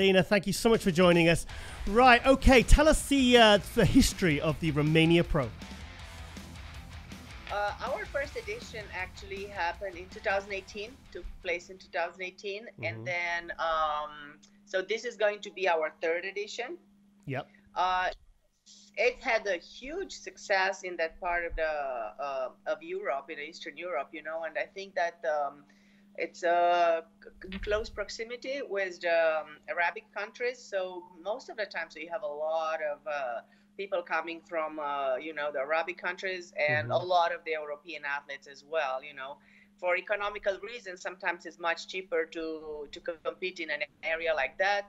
Alina, thank you so much for joining us. Right, okay, tell us the uh, the history of the Romania Pro. Uh, our first edition actually happened in 2018, took place in 2018, mm-hmm. and then um, so this is going to be our third edition. Yep. Uh, it had a huge success in that part of the uh, of Europe, in Eastern Europe, you know, and I think that um, it's a uh, close proximity with the um, Arabic countries. So most of the time, so you have a lot of uh, people coming from, uh, you know, the Arabic countries and mm-hmm. a lot of the European athletes as well. You know, for economical reasons, sometimes it's much cheaper to to compete in an area like that.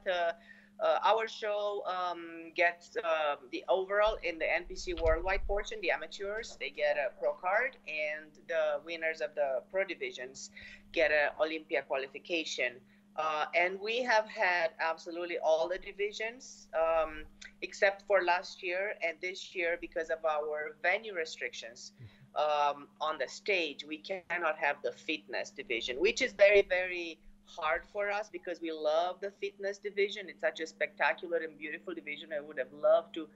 Uh, our show um, gets uh, the overall in the NPC worldwide portion. The amateurs they get a pro card, and the winners of the pro divisions get an Olympia qualification. Uh, and we have had absolutely all the divisions um, except for last year and this year because of our venue restrictions um, on the stage. We cannot have the fitness division, which is very, very hard for us because we love the fitness division. It's such a spectacular and beautiful division. I would have loved to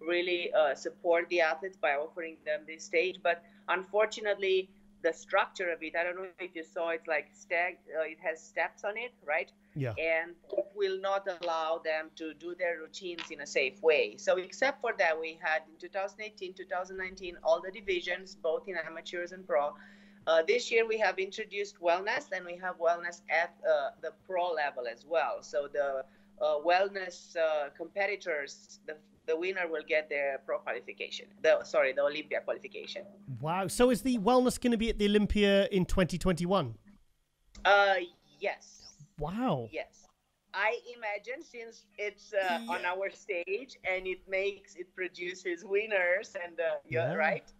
really uh, support the athletes by offering them this stage, but unfortunately, the structure of it, I don't know if you saw, it's like stag, uh, it has steps on it, right? Yeah. And it will not allow them to do their routines in a safe way. So, except for that, we had in 2018, 2019, all the divisions, both in amateurs and pro uh, this year we have introduced wellness and we have wellness at uh, the pro level as well. So the uh, wellness uh, competitors, the, the winner will get their pro qualification. The sorry, the Olympia qualification. Wow. So is the wellness going to be at the Olympia in 2021? Uh, yes. Wow. Yes. I imagine since it's uh, yeah. on our stage and it makes it produces winners and uh, yeah. right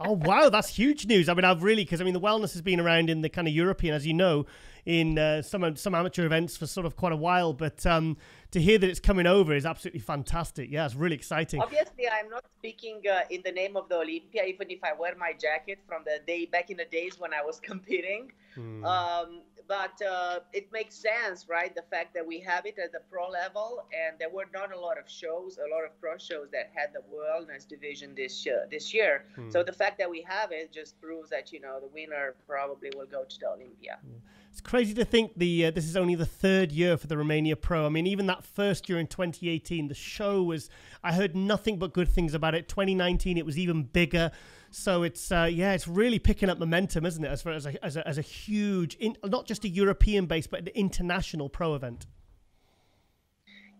oh wow, that's huge news. I mean, I've really because I mean the wellness has been around in the kind of European, as you know, in uh, some some amateur events for sort of quite a while. But um, to hear that it's coming over is absolutely fantastic. Yeah, it's really exciting. Obviously, I'm not speaking uh, in the name of the Olympia, even if I wear my jacket from the day back in the days when I was competing. Hmm. Um, but uh, it makes sense, right? The fact that we have it at the pro level, and there were not a lot of shows, a lot of pro shows that had the wellness division this year. This year, hmm. so the fact that we have it just proves that you know the winner probably will go to the Olympia. Yeah. It's crazy to think the uh, this is only the third year for the Romania Pro. I mean, even that first year in 2018, the show was I heard nothing but good things about it. 2019, it was even bigger. So it's uh, yeah, it's really picking up momentum, isn't it? As far as a as a, as a huge, in, not just a European base, but an international pro event.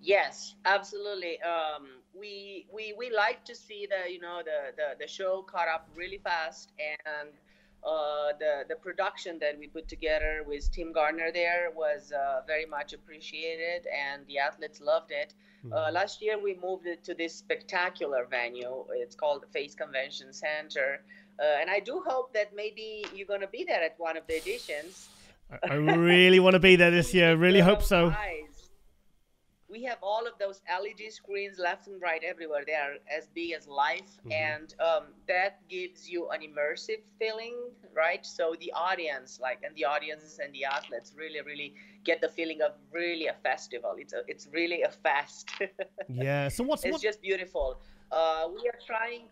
Yes, absolutely. Um, we we we like to see the you know the the, the show caught up really fast and. Uh, the the production that we put together with Tim Gardner there was uh, very much appreciated, and the athletes loved it. Mm-hmm. Uh, last year, we moved it to this spectacular venue. It's called the Face Convention Center. Uh, and I do hope that maybe you're going to be there at one of the editions. I really want to be there this year. Really hope so we have all of those LED screens left and right everywhere. They are as big as life, mm-hmm. and um, that gives you an immersive feeling, right? So the audience, like, and the audiences and the athletes really, really get the feeling of really a festival. It's a, it's really a fest. yeah. So what's it's what... just beautiful. Uh, we are trying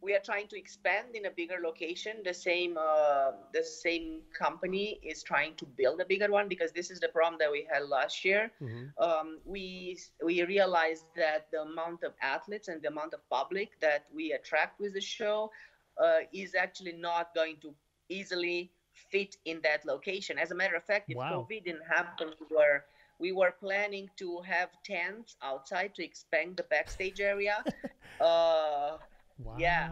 we are trying to expand in a bigger location. The same uh, the same company is trying to build a bigger one because this is the problem that we had last year. Mm-hmm. Um, we we realized that the amount of athletes and the amount of public that we attract with the show uh, is actually not going to easily fit in that location. As a matter of fact, if wow. COVID didn't happen, we were we were planning to have tents outside to expand the backstage area. uh, Wow. Yeah,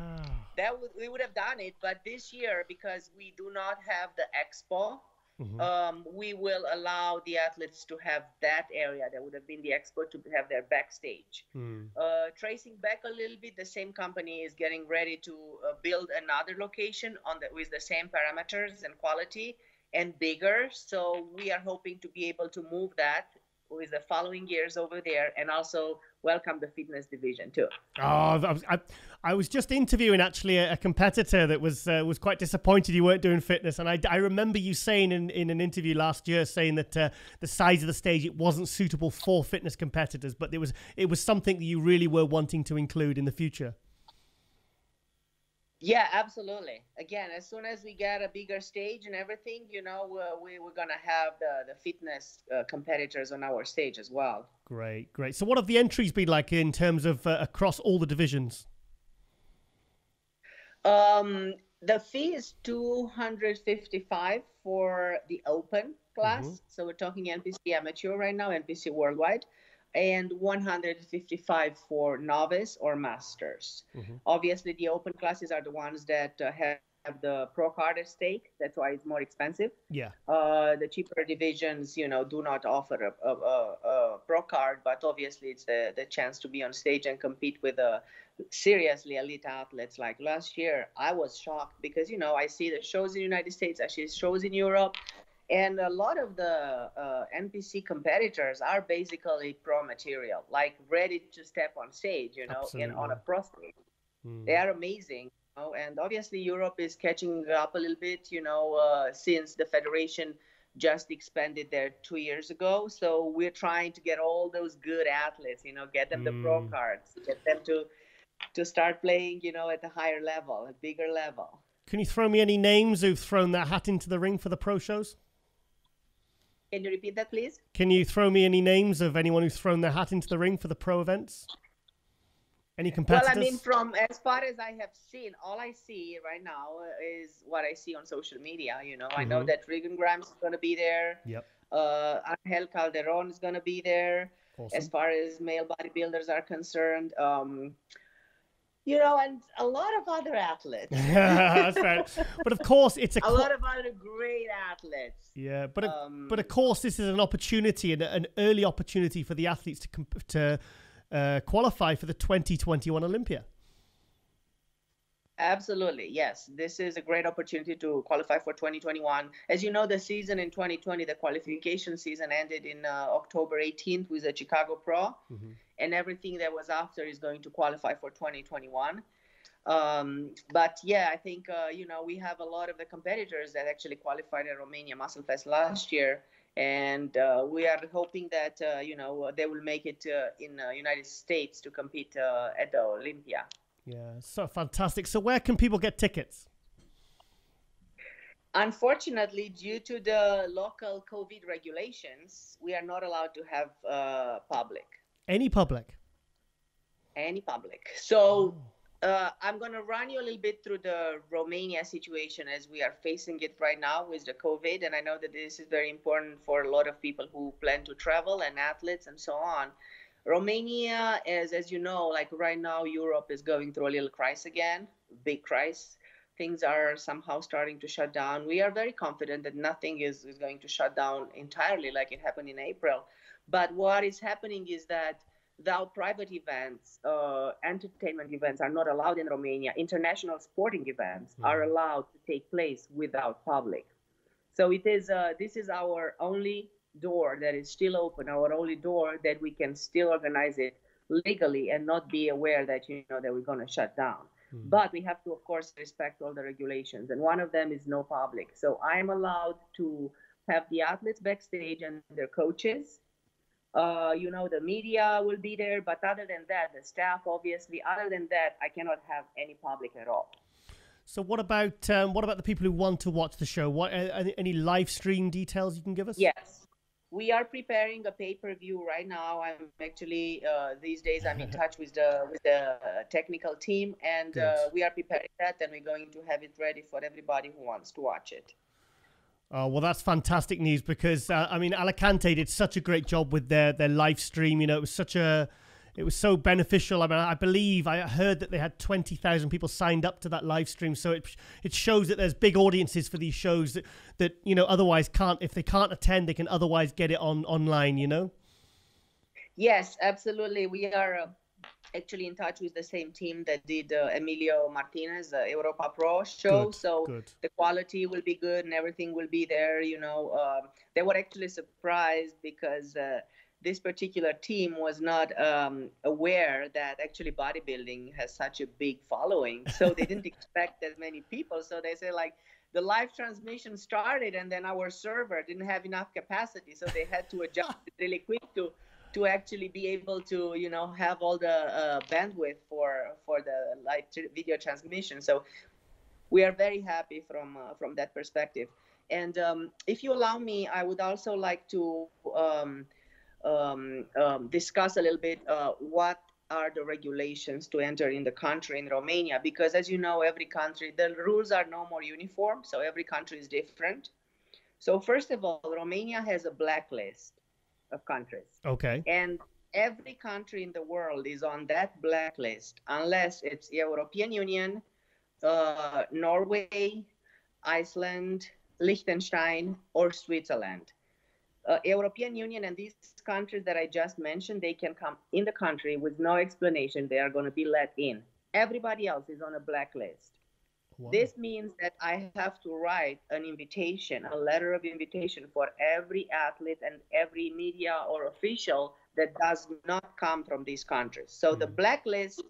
that w- we would have done it, but this year because we do not have the expo, mm-hmm. um, we will allow the athletes to have that area that would have been the expo to have their backstage. Mm. Uh, tracing back a little bit, the same company is getting ready to uh, build another location on the, with the same parameters and quality and bigger. So we are hoping to be able to move that with the following years over there, and also welcome the fitness division too. Oh, I was, I, I was just interviewing actually a, a competitor that was uh, was quite disappointed you weren't doing fitness, and I, I remember you saying in, in an interview last year saying that uh, the size of the stage it wasn't suitable for fitness competitors, but it was it was something that you really were wanting to include in the future. Yeah, absolutely. Again, as soon as we get a bigger stage and everything, you know, uh, we, we're going to have the, the fitness uh, competitors on our stage as well. Great, great. So, what have the entries been like in terms of uh, across all the divisions? Um, the fee is 255 for the open class. Mm-hmm. So, we're talking NPC amateur right now, NPC worldwide and 155 for novice or masters. Mm-hmm. Obviously, the open classes are the ones that uh, have the pro card at stake. That's why it's more expensive. Yeah. Uh, the cheaper divisions, you know, do not offer a, a, a, a pro card, but obviously it's the, the chance to be on stage and compete with a seriously elite athletes. Like last year, I was shocked because you know I see the shows in the United States, I see shows in Europe, and a lot of the uh, NPC competitors are basically pro material, like ready to step on stage, you know, and on a pro stage. Mm. They are amazing. You know? And obviously, Europe is catching up a little bit, you know, uh, since the federation just expanded there two years ago. So we're trying to get all those good athletes, you know, get them mm. the pro hmm. cards, get them to to start playing, you know, at a higher level, a bigger level. Can you throw me any names who've thrown their hat into the ring for the pro shows? Can you repeat that, please? Can you throw me any names of anyone who's thrown their hat into the ring for the pro events? Any competitors? Well, I mean, from as far as I have seen, all I see right now is what I see on social media. You know, mm-hmm. I know mm-hmm. that Regan Grimes is going to be there. Yep. Uh, Angel Calderon is going to be there. Awesome. As far as male bodybuilders are concerned, um, you know, and a lot of other athletes. That's right. But of course, it's a, a lot of other great athletes. Yeah, but um, but of course, this is an opportunity and an early opportunity for the athletes to comp- to uh, qualify for the 2021 Olympia. Absolutely, yes. This is a great opportunity to qualify for 2021. As you know, the season in 2020, the qualification season ended in uh, October 18th with the Chicago Pro. Mm-hmm and everything that was after is going to qualify for 2021. Um, but yeah, I think uh, you know we have a lot of the competitors that actually qualified at Romania Muscle Fest last year, and uh, we are hoping that uh, you know they will make it uh, in the United States to compete uh, at the Olympia. Yeah, so fantastic. So where can people get tickets? Unfortunately, due to the local COVID regulations, we are not allowed to have uh, public. Any public? Any public. So oh. uh, I'm going to run you a little bit through the Romania situation as we are facing it right now with the COVID. And I know that this is very important for a lot of people who plan to travel and athletes and so on. Romania is, as you know, like right now, Europe is going through a little crisis again, big crisis. Things are somehow starting to shut down. We are very confident that nothing is, is going to shut down entirely like it happened in April. But what is happening is that the private events, uh, entertainment events are not allowed in Romania. International sporting events mm-hmm. are allowed to take place without public. So it is uh, this is our only door that is still open, our only door that we can still organize it legally and not be aware that you know that we're going to shut down. Mm-hmm. But we have to, of course, respect all the regulations, and one of them is no public. So I'm allowed to have the athletes backstage and their coaches uh, you know, the media will be there, but other than that, the staff, obviously, other than that, I cannot have any public at all. So what about um, what about the people who want to watch the show? What any live stream details you can give us? Yes, we are preparing a pay per view right now. I'm actually uh, these days I'm in touch with the with the technical team, and uh, we are preparing that, and we're going to have it ready for everybody who wants to watch it. Oh well, that's fantastic news because uh, I mean Alicante did such a great job with their their live stream. You know, it was such a it was so beneficial. I mean, I believe I heard that they had twenty thousand people signed up to that live stream. So it it shows that there's big audiences for these shows that that you know otherwise can't if they can't attend they can otherwise get it on online. You know. Yes, absolutely. We are. Uh actually in touch with the same team that did uh, Emilio Martinez, the Europa Pro show. Good, so good. the quality will be good and everything will be there. You know, um, they were actually surprised because uh, this particular team was not um, aware that actually bodybuilding has such a big following. So they didn't expect that many people. So they say like the live transmission started and then our server didn't have enough capacity. So they had to adjust really quick to to actually be able to you know have all the uh, bandwidth for for the live video transmission. So we are very happy from uh, from that perspective. And um, if you allow me, I would also like to um, um, um, discuss a little bit uh, what are the regulations to enter in the country in Romania because as you know every country the rules are no more uniform so every country is different so first of all Romania has a blacklist of countries okay and every country in the world is on that blacklist unless it's European Union uh, Norway Iceland Liechtenstein or Switzerland uh, European Union and these countries that I just mentioned, they can come in the country with no explanation. They are going to be let in. Everybody else is on a blacklist. Wow. This means that I have to write an invitation, a letter of invitation for every athlete and every media or official that does not come from these countries. So mm-hmm. the blacklist,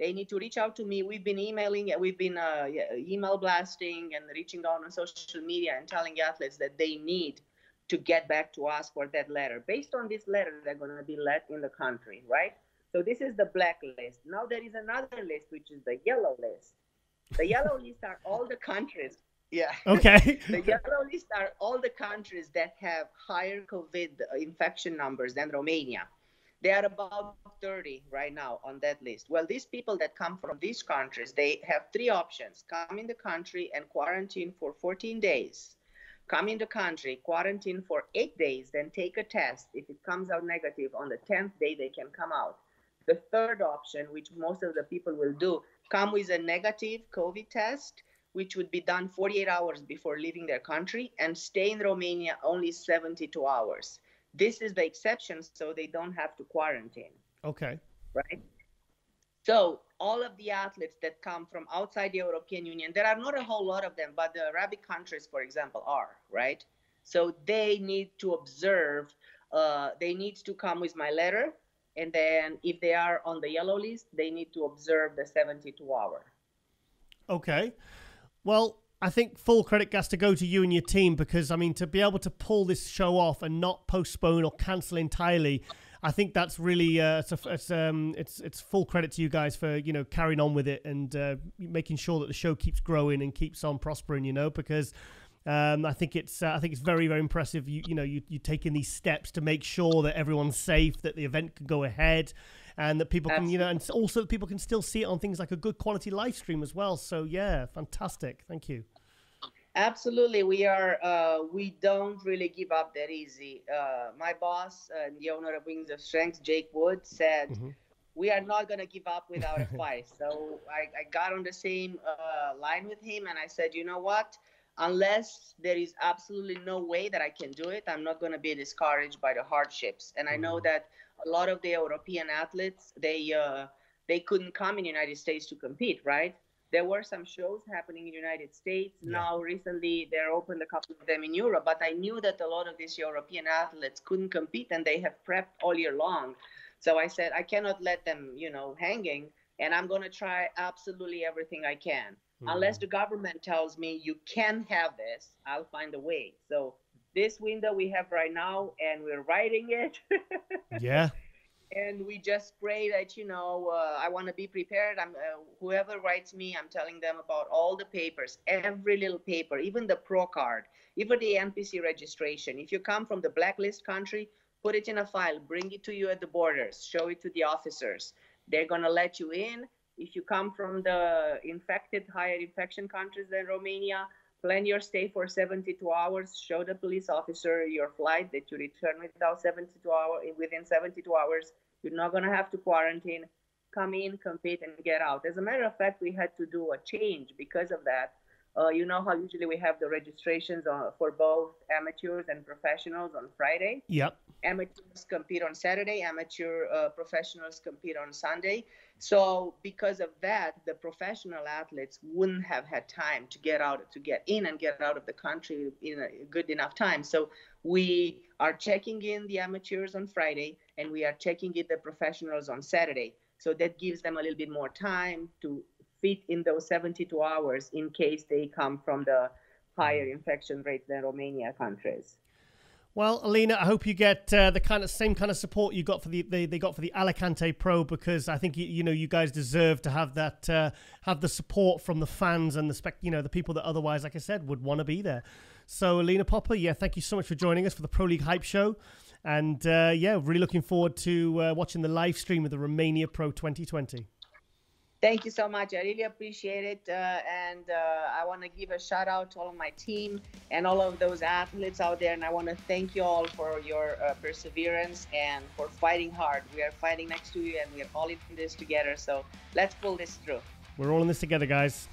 they need to reach out to me. We've been emailing, we've been uh, email blasting and reaching out on social media and telling athletes that they need to get back to us for that letter. Based on this letter, they're going to be let in the country, right? So this is the blacklist. Now there is another list, which is the yellow list. The yellow list are all the countries. Yeah. Okay. the yellow list are all the countries that have higher COVID infection numbers than Romania. They are about 30 right now on that list. Well, these people that come from these countries, they have three options: come in the country and quarantine for 14 days come in the country, quarantine for eight days, then take a test. If it comes out negative on the 10th day, they can come out. The third option, which most of the people will do, come with a negative COVID test, which would be done 48 hours before leaving their country, and stay in Romania only 72 hours. This is the exception, so they don't have to quarantine. Okay. Right? So all of the athletes that come from outside the European Union, there are not a whole lot of them, but the Arabic countries, for example, are right. So they need to observe. Uh, they need to come with my letter, and then if they are on the yellow list, they need to observe the 72 hour. Okay. Well, I think full credit has to go to you and your team because I mean to be able to pull this show off and not postpone or cancel entirely I think that's really uh, it's, a, it's, um, it's it's full credit to you guys for you know carrying on with it and uh, making sure that the show keeps growing and keeps on prospering. You know because. Um, I think it's uh, I think it's very very impressive. You you know you you taking these steps to make sure that everyone's safe, that the event can go ahead, and that people Absolutely. can you know, and also that people can still see it on things like a good quality live stream as well. So yeah, fantastic. Thank you. Absolutely, we are. Uh, we don't really give up that easy. Uh, my boss and the owner of Wings of Strength, Jake Wood, said, mm-hmm. "We are not going to give up without a fight." so I, I, got on the same uh, line with him, and I said, "You know what? Unless there is absolutely no way that I can do it, I'm not going to be discouraged by the hardships." And I know mm-hmm. that a lot of the European athletes, they uh, they couldn't come in the United States to compete, right? there were some shows happening in the United States. Yeah. Now, recently, they're opened a couple of them in Europe, but I knew that a lot of these European athletes couldn't compete and they have prepped all year long. So I said, I cannot let them, you know, hanging, and I'm going to try absolutely everything I can. Mm-hmm. Unless the government tells me you can have this, I'll find a way. So this window we have right now, and we're writing it. yeah and we just pray that you know uh, i want to be prepared i'm uh, whoever writes me i'm telling them about all the papers every little paper even the pro card even the npc registration if you come from the blacklist country put it in a file bring it to you at the borders show it to the officers they're going to let you in if you come from the infected higher infection countries than romania plan your stay for 72 hours show the police officer your flight that you return without 72 hours within 72 hours you're not going to have to quarantine come in compete and get out as a matter of fact we had to do a change because of that uh, you know how usually we have the registrations on, for both amateurs and professionals on Friday. Yep. Amateurs compete on Saturday. Amateur uh, professionals compete on Sunday. So because of that, the professional athletes wouldn't have had time to get out, to get in and get out of the country in a good enough time. So we are checking in the amateurs on Friday and we are checking in the professionals on Saturday. So that gives them a little bit more time to fit in those 72 hours in case they come from the higher mm. infection rate than Romania countries. Well, Alina, I hope you get uh, the kind of same kind of support you got for the they, they got for the Alicante Pro because I think you, you know you guys deserve to have that uh, have the support from the fans and the spec you know the people that otherwise, like I said, would want to be there. So, Alina Popa, yeah, thank you so much for joining us for the Pro League Hype Show, and uh, yeah, really looking forward to uh, watching the live stream of the Romania Pro 2020. Thank you so much. I really appreciate it. Uh, and uh, I want to give a shout out to all of my team and all of those athletes out there. And I want to thank you all for your uh, perseverance and for fighting hard. We are fighting next to you and we are all in this together. So let's pull this through. We're all in this together, guys.